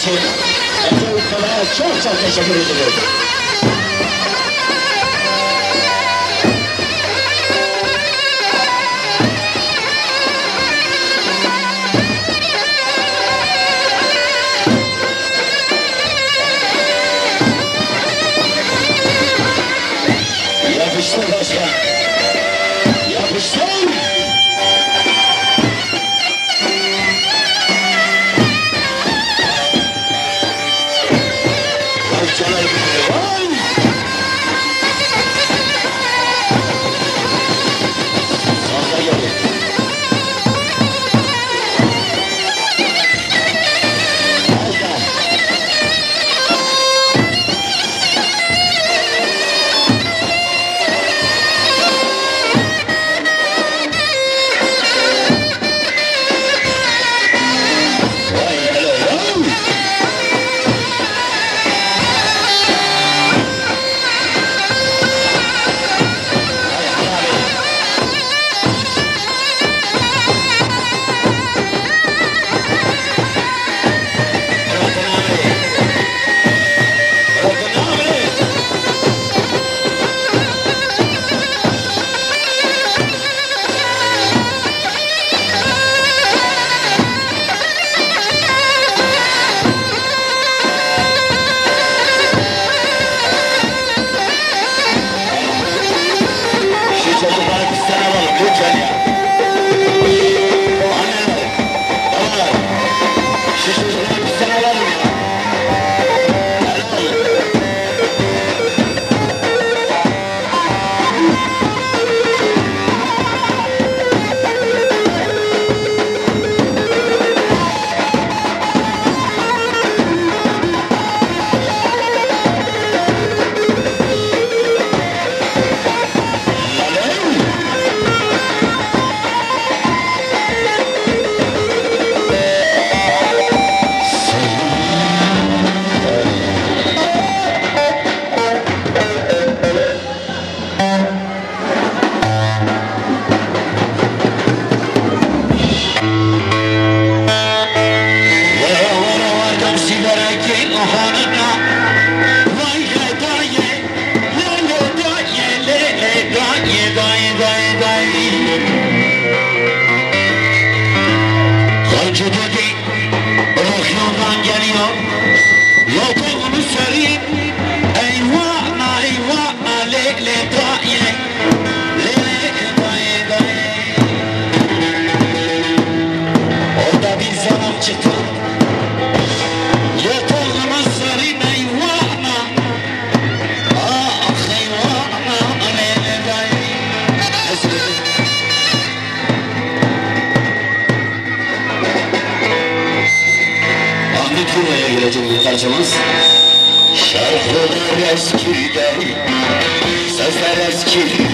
中、えー、そういった長んでしゃ。kidding.